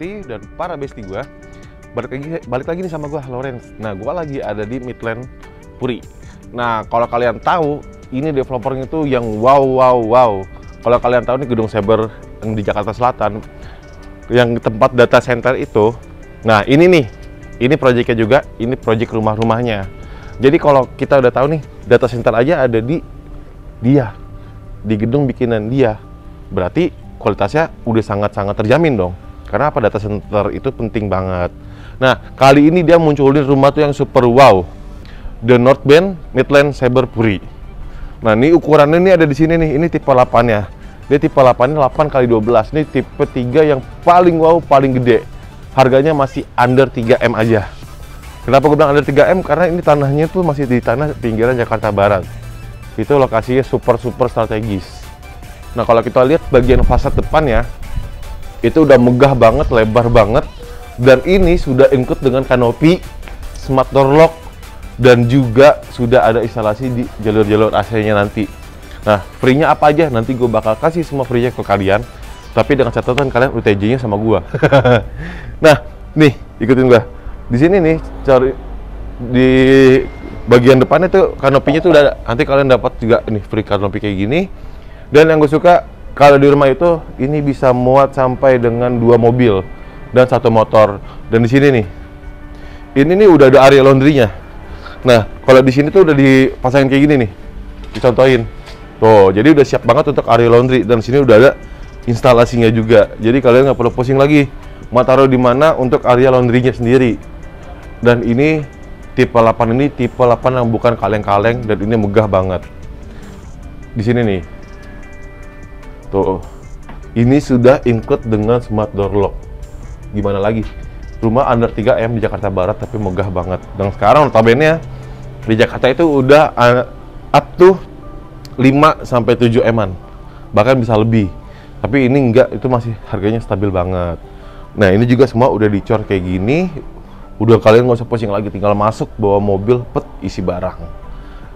investor dan para bestie gue. Balik lagi, balik lagi nih sama gue, Lawrence. Nah, gue lagi ada di Midland Puri. Nah, kalau kalian tahu, ini developernya itu yang wow, wow, wow. Kalau kalian tahu nih gedung Saber yang di Jakarta Selatan, yang tempat data center itu, nah ini nih, ini proyeknya juga, ini proyek rumah-rumahnya. Jadi kalau kita udah tahu nih, data center aja ada di dia, di gedung bikinan dia, berarti kualitasnya udah sangat-sangat terjamin dong. Karena apa data center itu penting banget. Nah, kali ini dia munculin rumah tuh yang super wow. The North Bend Midland Saber Puri. Nah, ini ukurannya ini ada di sini nih. Ini tipe 8-nya. Dia tipe 8-nya 8 kali 12. Ini tipe 3 yang paling wow, paling gede. Harganya masih under 3M aja. Kenapa gue bilang under 3M? Karena ini tanahnya tuh masih di tanah pinggiran Jakarta Barat. Itu lokasinya super-super strategis. Nah, kalau kita lihat bagian fasad depannya, itu udah megah banget, lebar banget, dan ini sudah include dengan kanopi, smart door lock, dan juga sudah ada instalasi di jalur-jalur AC-nya nanti. Nah, free-nya apa aja? Nanti gue bakal kasih semua free-nya ke kalian, tapi dengan catatan kalian UTJ-nya sama gue. nah, nih, ikutin gue. Di sini nih, cari di bagian depan itu kanopinya tuh udah ada. Nanti kalian dapat juga nih free kanopi kayak gini. Dan yang gue suka kalau di rumah itu ini bisa muat sampai dengan dua mobil dan satu motor. Dan di sini nih, ini nih udah ada area laundry-nya. Nah, kalau di sini tuh udah dipasangin kayak gini nih, dicontohin. Tuh, jadi udah siap banget untuk area laundry dan sini udah ada instalasinya juga. Jadi kalian nggak perlu pusing lagi mau taruh di mana untuk area laundry-nya sendiri. Dan ini tipe 8 ini tipe 8 yang bukan kaleng-kaleng dan ini megah banget. Di sini nih. Tuh. Ini sudah include dengan smart door lock. Gimana lagi? Rumah under 3M di Jakarta Barat tapi megah banget. Dan sekarang notabene di Jakarta itu udah uh, up to 5 sampai 7 eman bahkan bisa lebih. Tapi ini enggak itu masih harganya stabil banget. Nah ini juga semua udah dicor kayak gini. Udah kalian nggak usah pusing lagi tinggal masuk bawa mobil pet isi barang.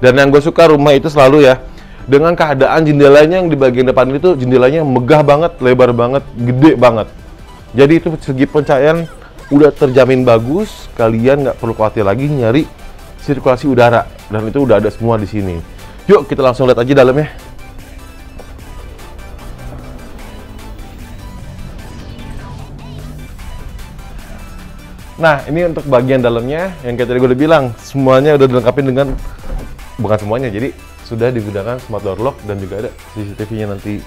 Dan yang gue suka rumah itu selalu ya dengan keadaan jendelanya yang di bagian depan itu jendelanya megah banget lebar banget gede banget jadi itu segi pencahayaan udah terjamin bagus, kalian nggak perlu khawatir lagi nyari sirkulasi udara dan itu udah ada semua di sini. Yuk kita langsung lihat aja dalamnya. Nah ini untuk bagian dalamnya yang kayak tadi gue udah bilang semuanya udah dilengkapi dengan bukan semuanya jadi sudah digunakan smart door lock dan juga ada CCTV-nya nanti.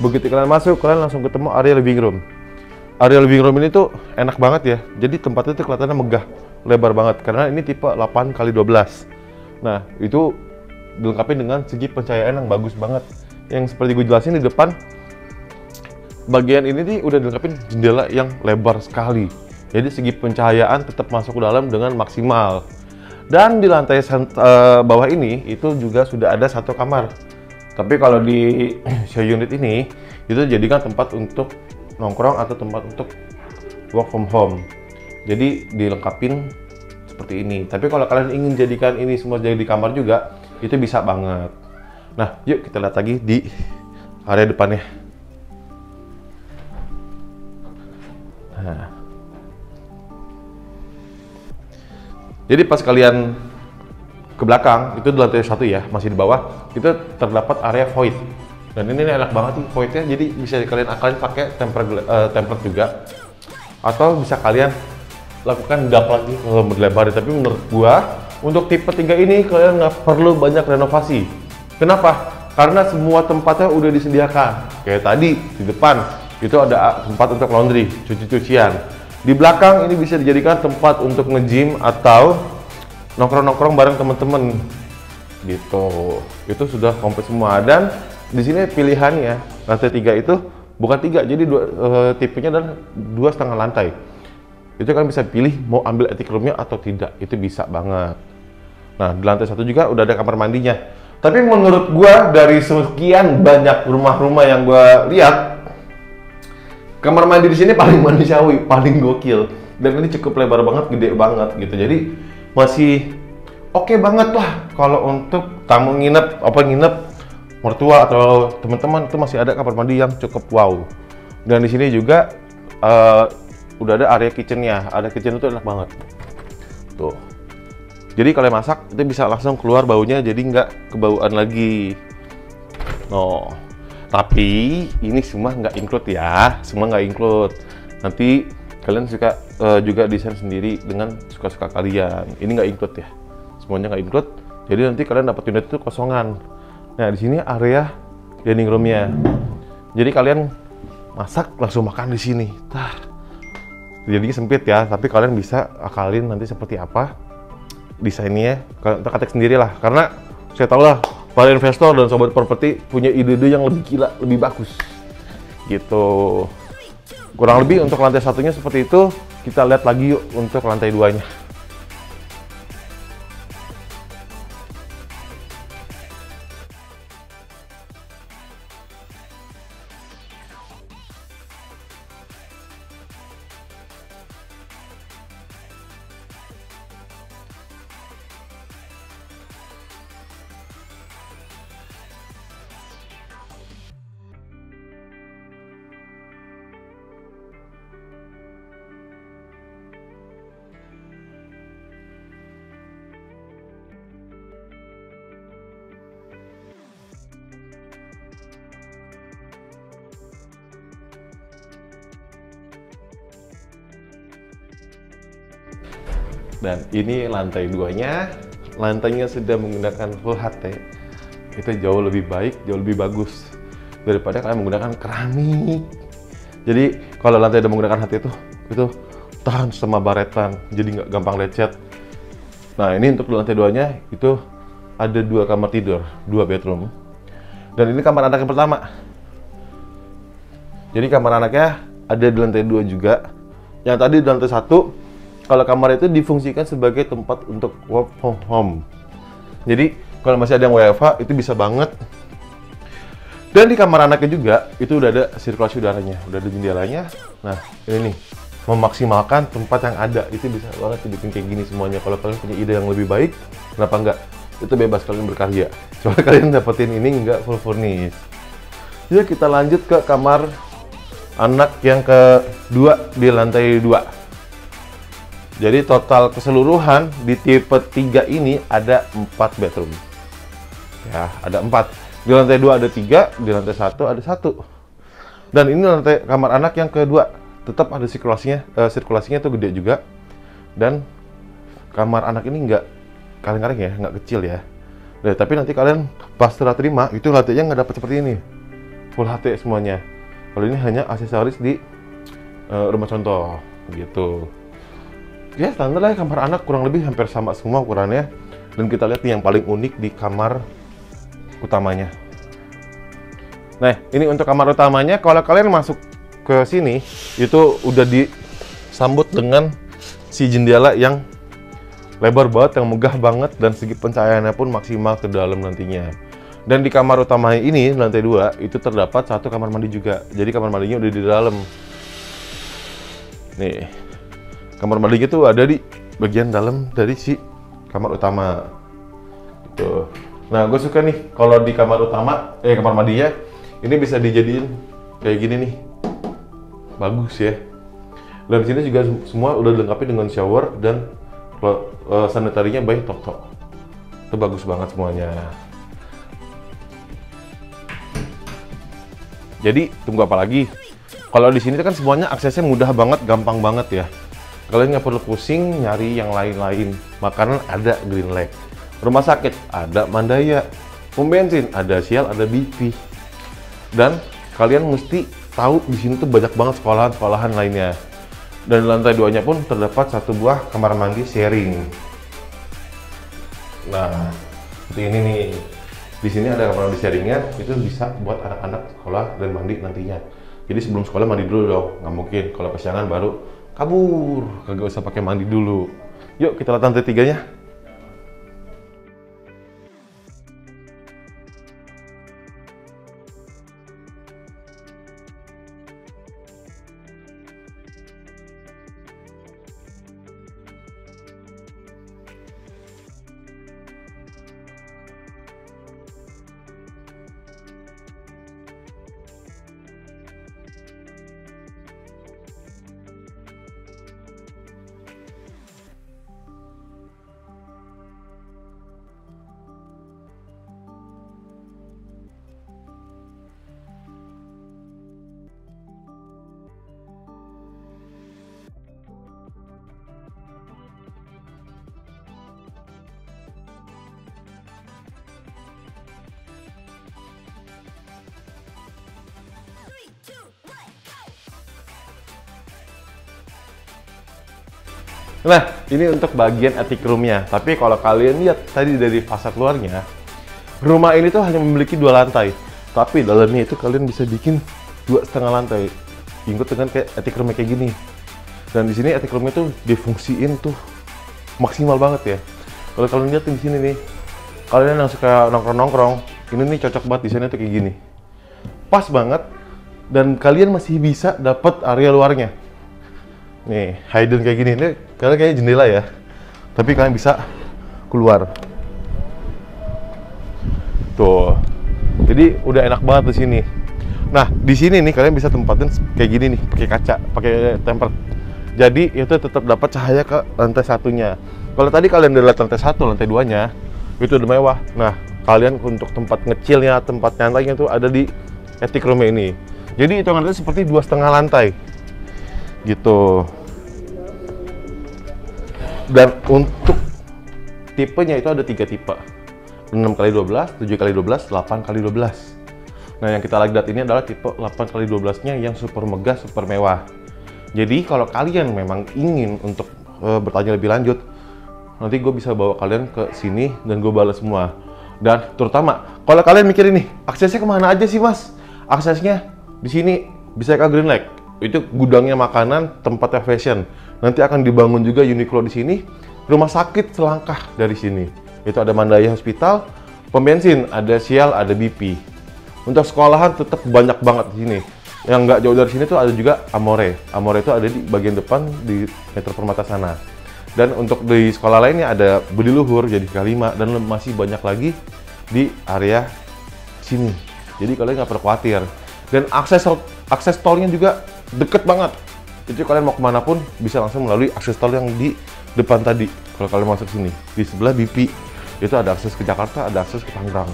Begitu kalian masuk kalian langsung ketemu area living room area living room ini tuh enak banget ya. Jadi tempatnya tuh kelihatannya megah, lebar banget karena ini tipe 8 kali 12. Nah, itu dilengkapi dengan segi pencahayaan yang bagus banget. Yang seperti gue jelasin di depan bagian ini nih udah dilengkapi jendela yang lebar sekali. Jadi segi pencahayaan tetap masuk ke dalam dengan maksimal. Dan di lantai uh, bawah ini itu juga sudah ada satu kamar. Tapi kalau di show unit ini itu jadikan tempat untuk nongkrong atau tempat untuk work from home. Jadi dilengkapin seperti ini. Tapi kalau kalian ingin jadikan ini semua jadi di kamar juga, itu bisa banget. Nah, yuk kita lihat lagi di area depannya. Nah. Jadi pas kalian ke belakang, itu di lantai satu ya, masih di bawah, itu terdapat area void. Dan ini enak banget sih voidnya. Jadi bisa kalian akalin pakai template uh, template juga. Atau bisa kalian lakukan dak lagi kalau lebar. Tapi menurut gua untuk tipe 3 ini kalian nggak perlu banyak renovasi. Kenapa? Karena semua tempatnya udah disediakan. Kayak tadi di depan itu ada tempat untuk laundry cuci-cucian di belakang ini bisa dijadikan tempat untuk nge-gym atau nongkrong-nongkrong bareng teman-teman. Gitu. Itu sudah komplit semua. Dan di sini pilihannya lantai tiga itu bukan tiga jadi dua, uh, tipenya adalah dua setengah lantai. Itu kan bisa pilih mau ambil attic roomnya atau tidak. Itu bisa banget. Nah di lantai satu juga udah ada kamar mandinya. Tapi menurut gua dari sekian banyak rumah-rumah yang gua lihat kamar mandi di sini paling manusiawi paling gokil dan ini cukup lebar banget gede banget gitu jadi masih oke okay banget lah kalau untuk tamu nginep apa nginep mertua atau teman-teman itu masih ada kamar mandi yang cukup wow Dan di sini juga uh, udah ada area kitchennya. Ada kitchen itu enak banget. Tuh. Jadi kalian masak itu bisa langsung keluar baunya jadi nggak kebauan lagi. No. Tapi ini semua nggak include ya, semua nggak include. Nanti kalian suka uh, juga desain sendiri dengan suka-suka kalian. Ini nggak include ya, semuanya nggak include. Jadi nanti kalian dapat unit itu kosongan. Nah di sini area dining roomnya. Jadi kalian masak langsung makan di sini. Tah. Jadi sempit ya, tapi kalian bisa akalin nanti seperti apa desainnya. Kalian ketik sendiri lah, karena saya tahu lah para investor dan sobat properti punya ide-ide yang lebih gila, lebih bagus. Gitu. Kurang lebih untuk lantai satunya seperti itu. Kita lihat lagi yuk untuk lantai duanya. Dan ini lantai duanya, lantainya sudah menggunakan full HT. Itu jauh lebih baik, jauh lebih bagus daripada kalian menggunakan keramik. Jadi kalau lantai udah menggunakan HT itu, itu tahan sama baretan, jadi nggak gampang lecet. Nah ini untuk lantai duanya itu ada dua kamar tidur, dua bedroom. Dan ini kamar anak yang pertama. Jadi kamar anaknya ada di lantai dua juga. Yang tadi di lantai satu kalau kamar itu difungsikan sebagai tempat untuk work from home. Jadi kalau masih ada yang WFH itu bisa banget. Dan di kamar anaknya juga itu udah ada sirkulasi udaranya, udah ada jendelanya. Nah ini nih memaksimalkan tempat yang ada itu bisa banget dibikin kayak gini semuanya. Kalau kalian punya ide yang lebih baik, kenapa enggak? Itu bebas kalian berkarya. Coba kalian dapetin ini enggak full furnish. Jadi kita lanjut ke kamar anak yang kedua di lantai dua. Jadi total keseluruhan di tipe 3 ini ada 4 bedroom. Ya, ada 4. Di lantai 2 ada 3, di lantai 1 ada 1. Dan ini lantai kamar anak yang kedua. Tetap ada sirkulasinya, uh, sirkulasinya itu gede juga. Dan kamar anak ini nggak kaleng-kaleng ya, nggak kecil ya. Nah, tapi nanti kalian pas setelah terima, itu lantainya nggak dapat seperti ini. Full HT semuanya. Kalau ini hanya aksesoris di uh, rumah contoh gitu ya standar lah kamar anak kurang lebih hampir sama semua ukurannya. Dan kita lihat nih yang paling unik di kamar utamanya. Nah ini untuk kamar utamanya kalau kalian masuk ke sini itu udah disambut dengan si jendela yang lebar banget yang megah banget dan segi pencahayaannya pun maksimal ke dalam nantinya. Dan di kamar utamanya ini lantai dua itu terdapat satu kamar mandi juga. Jadi kamar mandinya udah di dalam. Nih kamar mandinya tuh ada di bagian dalam dari si kamar utama. Gitu. Nah gue suka nih kalau di kamar utama eh kamar mandinya ini bisa dijadiin kayak gini nih. Bagus ya. Dan di sini juga semua udah dilengkapi dengan shower dan uh, sanitarinya by Toto itu bagus banget semuanya. Jadi tunggu apa lagi? Kalau di sini kan semuanya aksesnya mudah banget gampang banget ya Kalian nggak perlu pusing nyari yang lain-lain. Makanan ada Green Lake. Rumah sakit ada Mandaya. Pom bensin ada Sial, ada BP. Dan kalian mesti tahu di sini tuh banyak banget sekolahan-sekolahan lainnya. Dan di lantai duanya pun terdapat satu buah kamar mandi sharing. Nah, seperti ini nih. Di sini ada kamar mandi sharingnya, itu bisa buat anak-anak sekolah dan mandi nantinya. Jadi sebelum sekolah mandi dulu dong, nggak mungkin. Kalau kesiangan baru kabur. Kagak usah pakai mandi dulu. Yuk kita lihat lantai tiganya Nah, ini untuk bagian attic room-nya. Tapi kalau kalian lihat tadi dari fasad luarnya, rumah ini tuh hanya memiliki dua lantai. Tapi dalamnya itu kalian bisa bikin dua setengah lantai. Ikut dengan kayak attic room kayak gini. Dan di sini attic room-nya tuh difungsiin tuh maksimal banget ya. Kalau kalian lihat di sini nih, kalian yang suka nongkrong-nongkrong, ini nih cocok banget desainnya tuh kayak gini. Pas banget dan kalian masih bisa dapat area luarnya. Nih, hidden kayak gini. Ini kalian kayak jendela ya. Tapi kalian bisa keluar. Tuh. Jadi udah enak banget di sini. Nah, di sini nih kalian bisa tempatin kayak gini nih, pakai kaca, pakai temper. Jadi itu tetap dapat cahaya ke lantai satunya. Kalau tadi kalian lihat lantai satu, lantai duanya, itu udah mewah. Nah, kalian untuk tempat ngecilnya, tempat nyantainya itu ada di attic room ini. Jadi itu lantai seperti dua setengah lantai, gitu. Dan untuk tipenya itu ada tiga tipe. 6 kali 12, 7 kali 12, 8 kali 12. Nah, yang kita lagi lihat ini adalah tipe 8 kali 12-nya yang super megah, super mewah. Jadi kalau kalian memang ingin untuk uh, bertanya lebih lanjut, nanti gue bisa bawa kalian ke sini dan gue balas semua. Dan terutama kalau kalian mikir ini, aksesnya ke mana aja sih mas? Aksesnya di sini bisa ke Green Lake. Itu gudangnya makanan, tempatnya fashion. Nanti akan dibangun juga Uniqlo di sini. Rumah sakit selangkah dari sini. Itu ada Mandaya Hospital, pembensin, ada Sial, ada BP. Untuk sekolahan tetap banyak banget di sini yang nggak jauh dari sini tuh ada juga Amore. Amore itu ada di bagian depan di Metro Permata sana. Dan untuk di sekolah lainnya ada Budi Luhur jadi K5 dan masih banyak lagi di area sini. Jadi kalian nggak perlu khawatir. Dan akses akses tolnya juga deket banget. Jadi kalian mau ke mana pun bisa langsung melalui akses tol yang di depan tadi. Kalau kalian masuk sini di sebelah BP itu ada akses ke Jakarta, ada akses ke Tangerang.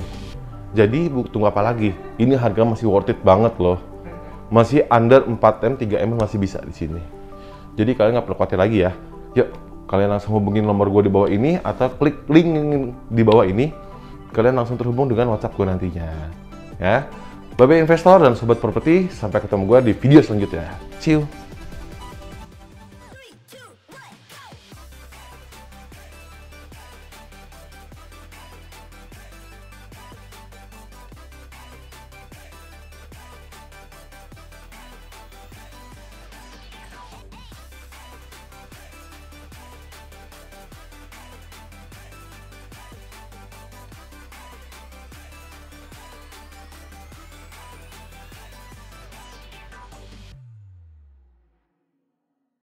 Jadi tunggu apa lagi? Ini harga masih worth it banget loh masih under 4M, 3M masih bisa di sini. Jadi kalian nggak perlu khawatir lagi ya. Yuk, kalian langsung hubungin nomor gue di bawah ini atau klik link di bawah ini. Kalian langsung terhubung dengan WhatsApp gue nantinya. Ya. Bye-bye investor dan sobat properti, sampai ketemu gue di video selanjutnya. See you!